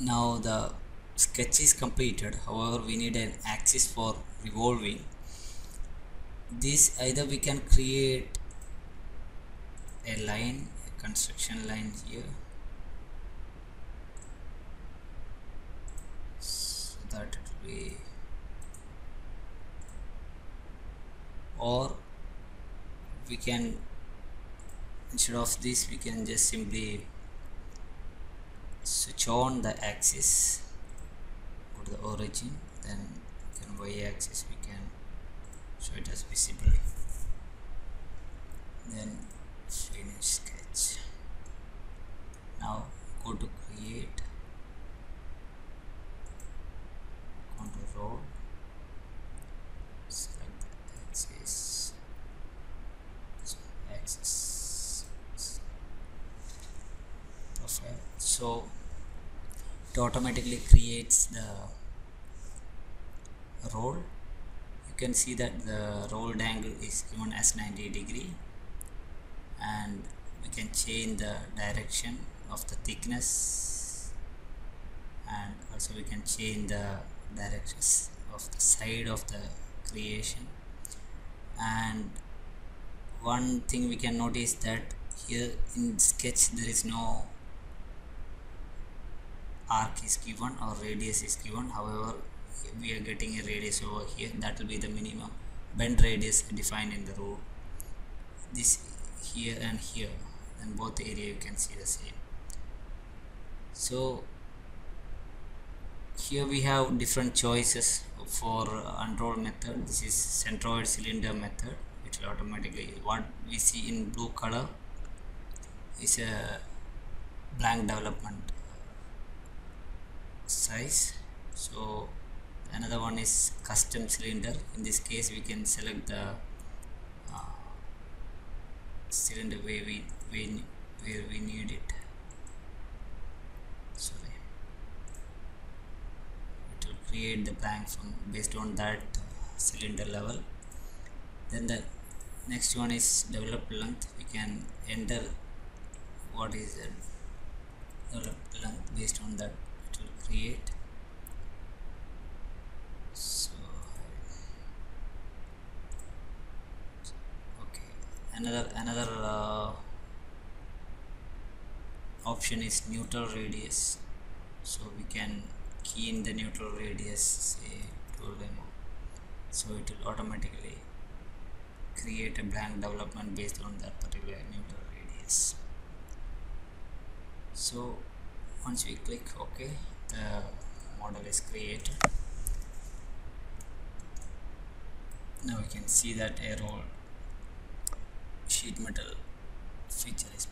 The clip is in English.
now the sketch is completed. However we need an axis for revolving. This either we can create a line a construction line here so that it or we can instead of this we can just simply switch on the axis. Go to the origin then can y axis we can show it as visible. Then finish sketch. Now go to create contour roll select the axis so axis profile so it automatically creates the roll. You can see that the rolled angle is given as 90 degree. And we can change the direction of the thickness. And also we can change the directions of the side of the creation. And one thing we can notice that here in sketch there is no arc is given or radius is given. However we are getting a radius over here. That will be the minimum bend radius defined in the rule this here and here. And both area you can see the same. So here we have different choices for unroll method. This is centroid cylinder method which will automatically what we see in blue color is a blank development size. So another one is custom cylinder. In this case we can select the uh, cylinder where we, we where we need it. Sorry. It will create the blank from based on that cylinder level. Then the next one is developed length. We can enter what is the developed length based on that create so okay. Another another uh, option is neutral radius. So we can key in the neutral radius say 12 so it will automatically create a blank development based on that particular neutral radius. So once we click ok the model is created. Now we can see that roll sheet metal feature is